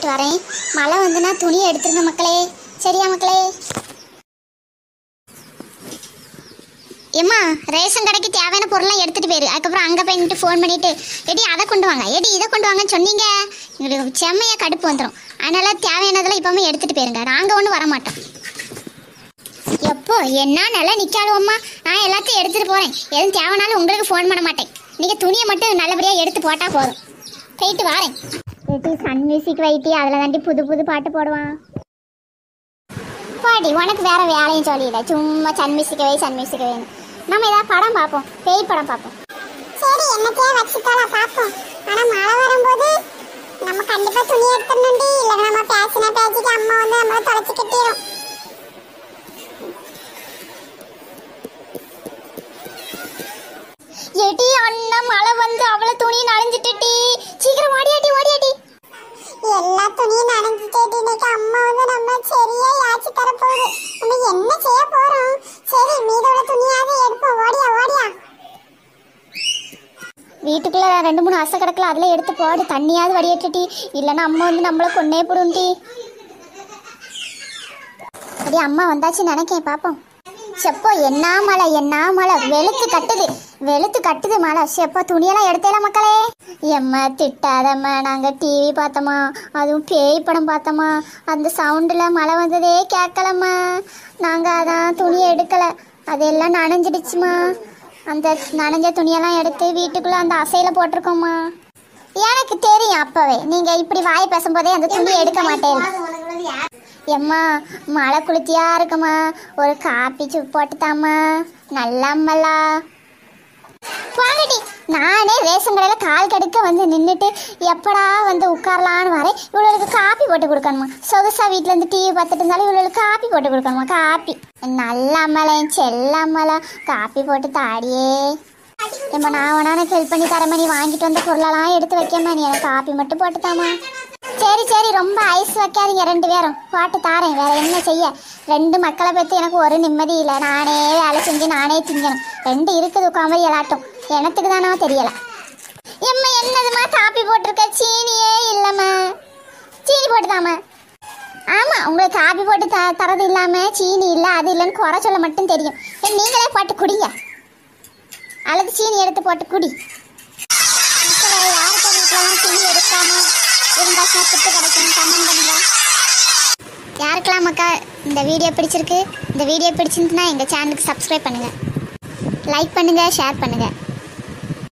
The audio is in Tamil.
போயிட்டு வரேன். மழை வந்துன்னா துணியை எடுத்துருங்க மக்களே. சரியா மக்களே? ஏம்மா ரேஷன் கடைக்கு தேவையான பொருள்லாம் எடுத்துகிட்டு போயிரு. அதுக்கப்புறம் அங்கே போயிட்டு ஃபோன் பண்ணிட்டு எடி அதை கொண்டு வாங்க. எடி இதை கொண்டு வாங்கன்னு சொன்னீங்க. எங்களுக்கு செம்மையாக கடுப்பு வந்துடும் அதனால் தேவையானதெல்லாம் இப்போவுமே எடுத்துகிட்டு போயிருங்க. நாங்கள் ஒன்றும் வர மாட்டோம் எப்போ என்ன நல்லா நிற்காளுவம்மா நான் எல்லாத்தையும் எடுத்துகிட்டு போகிறேன் எதுவும் தேவைனாலும் உங்களுக்கு ஃபோன் பண்ண மாட்டேன். நீங்கள் துணியை மட்டும் நல்லபடியாக எடுத்து போட்டால் போதும். போயிட்டு வாரேன். இது சன் மியூசிக் வைட்டி அதில் தாண்டி புது புது பாட்டு போடுவான். பாடி உனக்கு வேற வேலையும் சொல்லியில சும்மா சன் மியூசிக் வை சன் மியூசிக் வைன்னு நம்ம ஏதாவது படம் பார்ப்போம். பேய் படம் பார்ப்போம். சரி என்னத்தையே வச்சுக்கலாம் பார்ப்போம். ஆனால் மழை வரும்போது நம்ம கண்டிப்பாக துணி எடுத்துடணும்டி இல்லை நம்ம பேசின பேச்சுக்கு அம்மா வந்து நம்மள தொலைச்சி கட்டிடும் எடி அண்ணா மழை வந்து அவளை துணி நனைஞ்சிட்டுட்டி சீக்கிரம் ஓடியாட்டி ஓடியாட்டி எல்லா துணியும் நனைஞ்சிட்டே இன்னைக்கு அம்மா வந்து நம்ம சரியா யாச்சி தர போகுது நம்ம என்ன செய்ய போறோம் சரி மீதோட துணியாவது எடுப்போம் ஓடியா ஓடியா வீட்டுக்குள்ள ரெண்டு மூணு அசை கிடக்கல அதில் எடுத்து போடு. தண்ணியாவது வடியட்டுட்டி இல்லைன்னா அம்மா வந்து நம்மளை கொன்னே போடும்டி. அப்படி அம்மா வந்தாச்சு நினைக்கேன் பாப்போம். செப்போ என்ன மழை என்ன மழை. வெளுத்து கட்டுது. வெளுத்து கட்டுது மழை. செப்போ துணியெல்லாம் எடுத்தேல மக்களே. எம்மா திட்டாதம்மா. நாங்கள் டிவி பார்த்தோமா? அதுவும் பேய் படம் பார்த்தோமா? அந்த சவுண்டில் மழை வந்ததே கேட்கலம்மா. நாங்கள் அதான் துணியை எடுக்கலை. அதெல்லாம் நனைஞ்சிடுச்சுமா. அந்த நனைஞ்ச துணியெல்லாம் எடுத்து வீட்டுக்குள்ள அந்த அசையில போட்டிருக்கோம்மா. எனக்கு தெரியும் அப்பவே. நீங்க இப்படி வாய் பேசும்போதே அந்த துணி எடுக்க மாட்டேன் எம்மா மழை குளிர்ச்சியா இருக்குமா? ஒரு காப்பி சு போட்டுத்தாம்மா நல்லாமலா வாங்கடி. நானே ரேஷன் கடையில் கால் கடுக்க வந்து நின்றுட்டு எப்படா வந்து உட்காரலான்னு வரேன். இவளுக்கு காப்பி போட்டு கொடுக்கணுமா? சொகுசா வீட்டிலேருந்து டிவி பார்த்துட்டு இருந்தாலும் இவளுக்கு காப்பி போட்டு கொடுக்கணுமா? காப்பி. நல்ல அம்மலை செல்ல அம்மலா காப்பி போட்டு தாடியே. ஏம்மா நான் வேணா ஹெல்ப் பண்ணி தரேன் நீ வாங்கிட்டு வந்த பொருளெல்லாம் எடுத்து வைக்கம்மா. நீ எனக்கு காப்பி மட்டும் போட்டுத்தாமா சரி சரி ரொம்ப ஐஸ் வைக்காதீங்க ரெண்டு பேரும். பாட்டு தாரேன். வேற என்ன செய்ய? ரெண்டு மக்களை பற்றி எனக்கு ஒரு நிம்மதி இல்லை. நானே வேலை செஞ்சு நானே திங்கணும். ரெண்டு இருக்குது உட்காமல் எல்லாட்டும் எனத்துக்கு தானோ தெரியல. எம்மா என்னதுமா காப்பி போட்டிருக்க? சீனியே இல்லைம்மா. சீனி போட்டுதாம்மா. ஆமாம் உங்களுக்கு காப்பி போட்டு த தரது இல்லாமல் சீனி இல்லை அது இல்லைன்னு குறை சொல்ல மட்டும் தெரியும். ஏன் நீங்களே போட்டு குடிங்க. அல்லது சீனி எடுத்து போட்டு குடி. யாருக்கு சீனி எடுக்காம இருந்தா சாப்பிட்டு கிடைக்கும் கமெண்ட் பண்ணுங்க. யாருக்கெல்லாம் மக்கா இந்த வீடியோ பிடிச்சிருக்கு? இந்த வீடியோ பிடிச்சிருந்துன்னா எங்கள் சேனலுக்கு சப்ஸ்கிரைப் பண்ணுங்கள் லைக் பண்ணுங்கள் ஷேர் பண்ணுங்கள்